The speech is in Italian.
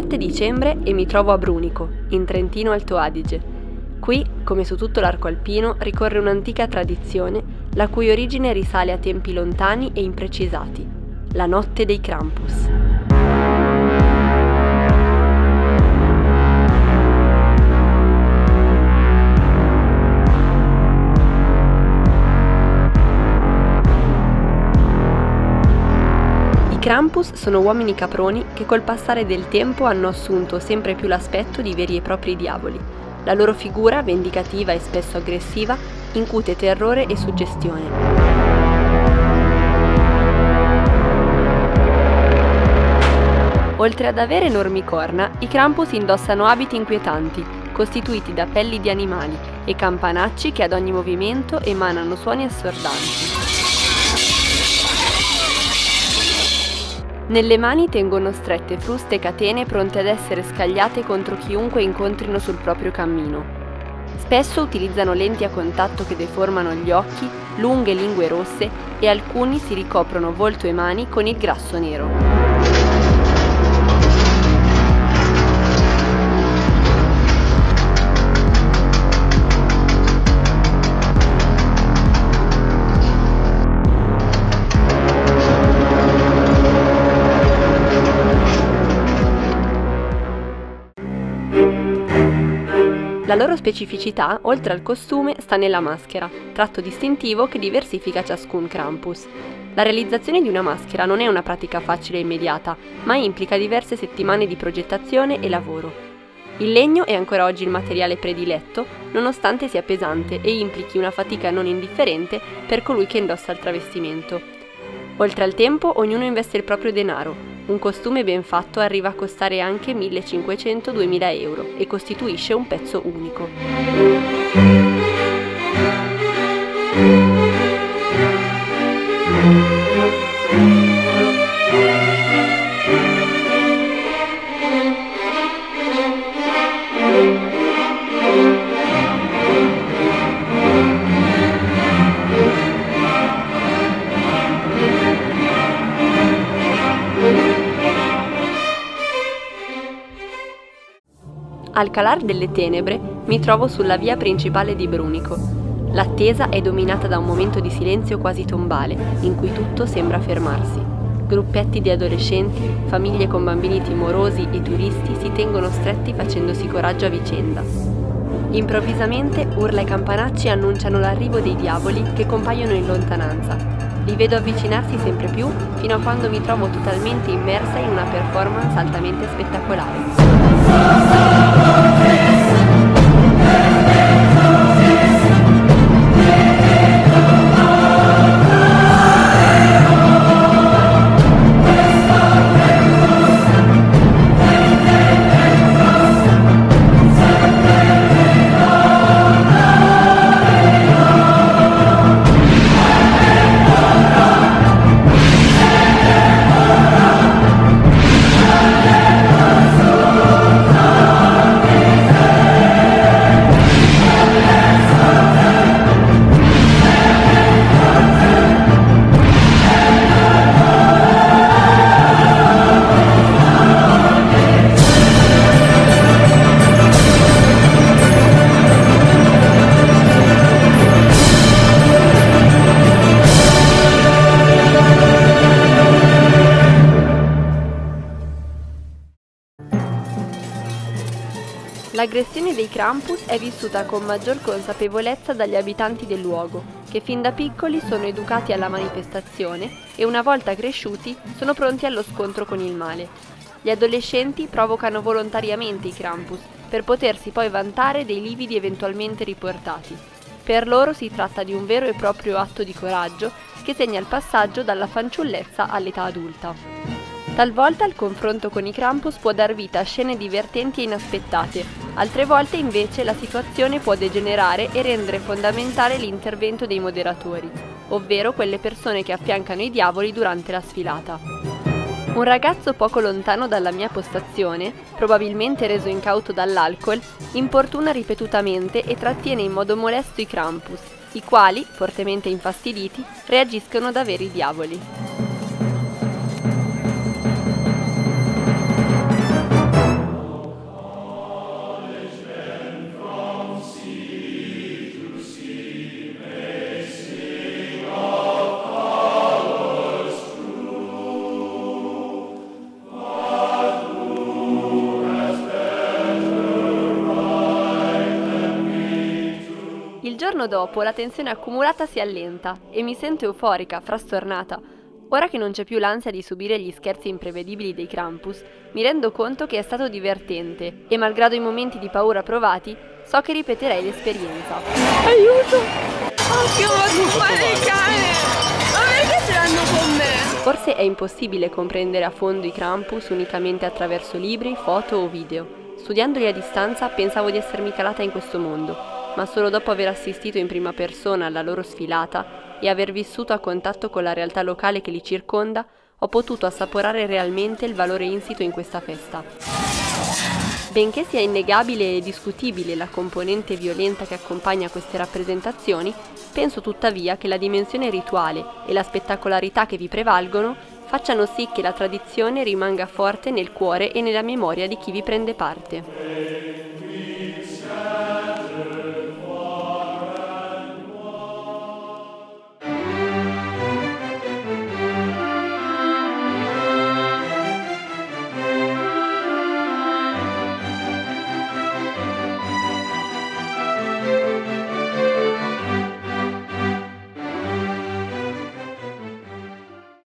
7 dicembre e mi trovo a Brunico, in Trentino Alto Adige. Qui, come su tutto l'arco alpino, ricorre un'antica tradizione, la cui origine risale a tempi lontani e imprecisati, la notte dei Krampus. Krampus sono uomini caproni che col passare del tempo hanno assunto sempre più l'aspetto di veri e propri diavoli. La loro figura, vendicativa e spesso aggressiva, incute terrore e suggestione. Oltre ad avere enormi corna, i Krampus indossano abiti inquietanti, costituiti da pelli di animali e campanacci che ad ogni movimento emanano suoni assordanti. Nelle mani tengono strette fruste catene pronte ad essere scagliate contro chiunque incontrino sul proprio cammino. Spesso utilizzano lenti a contatto che deformano gli occhi, lunghe lingue rosse e alcuni si ricoprono volto e mani con il grasso nero. La loro specificità, oltre al costume, sta nella maschera, tratto distintivo che diversifica ciascun Krampus. La realizzazione di una maschera non è una pratica facile e immediata, ma implica diverse settimane di progettazione e lavoro. Il legno è ancora oggi il materiale prediletto, nonostante sia pesante e implichi una fatica non indifferente per colui che indossa il travestimento. Oltre al tempo, ognuno investe il proprio denaro, un costume ben fatto arriva a costare anche 1500-2000 euro e costituisce un pezzo unico. Al calar delle tenebre mi trovo sulla via principale di Brunico. L'attesa è dominata da un momento di silenzio quasi tombale, in cui tutto sembra fermarsi. Gruppetti di adolescenti, famiglie con bambini timorosi e turisti si tengono stretti facendosi coraggio a vicenda. Improvvisamente urla e campanacci annunciano l'arrivo dei diavoli che compaiono in lontananza. Li vedo avvicinarsi sempre più fino a quando mi trovo totalmente immersa in una performance altamente spettacolare. L'aggressione dei Krampus è vissuta con maggior consapevolezza dagli abitanti del luogo, che fin da piccoli sono educati alla manifestazione e una volta cresciuti sono pronti allo scontro con il male. Gli adolescenti provocano volontariamente i Krampus per potersi poi vantare dei lividi eventualmente riportati. Per loro si tratta di un vero e proprio atto di coraggio che segna il passaggio dalla fanciullezza all'età adulta. Talvolta il confronto con i Krampus può dar vita a scene divertenti e inaspettate, altre volte invece la situazione può degenerare e rendere fondamentale l'intervento dei moderatori, ovvero quelle persone che affiancano i diavoli durante la sfilata. Un ragazzo poco lontano dalla mia postazione, probabilmente reso incauto dall'alcol, importuna ripetutamente e trattiene in modo molesto i Krampus, i quali, fortemente infastiditi, reagiscono da veri diavoli. Giorno dopo la tensione accumulata si allenta e mi sento euforica, frastornata. Ora che non c'è più l'ansia di subire gli scherzi imprevedibili dei Krampus, mi rendo conto che è stato divertente e malgrado i momenti di paura provati, so che ripeterei l'esperienza. Aiuto! Occhio, ma tu fare il cane! Ma perché ce l'hanno con me? Forse è impossibile comprendere a fondo i Krampus unicamente attraverso libri, foto o video. Studiandoli a distanza pensavo di essermi calata in questo mondo, ma solo dopo aver assistito in prima persona alla loro sfilata e aver vissuto a contatto con la realtà locale che li circonda, ho potuto assaporare realmente il valore insito in questa festa. Benché sia innegabile e discutibile la componente violenta che accompagna queste rappresentazioni, penso tuttavia che la dimensione rituale e la spettacolarità che vi prevalgono facciano sì che la tradizione rimanga forte nel cuore e nella memoria di chi vi prende parte.